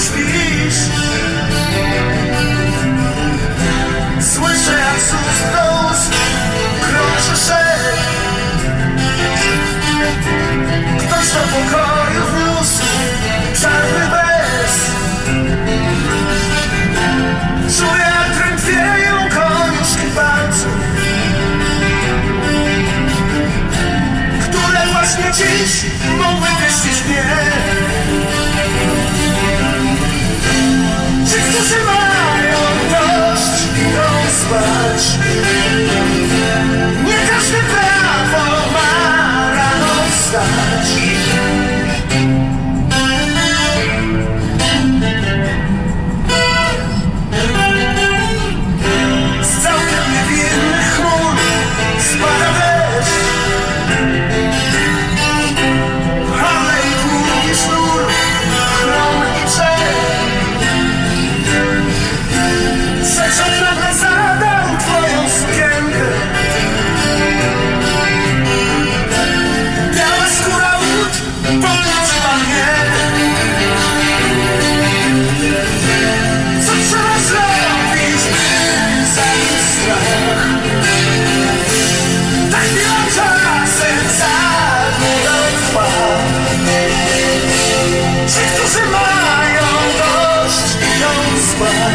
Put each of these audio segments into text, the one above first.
śpisz Słyszę jak z ust do krąży szef Ktoś do pokoju wniósł czarny bez Czuję jak drętwieją koniuszki palców Które właśnie dziś mogły wyścić mnie.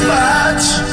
dispatch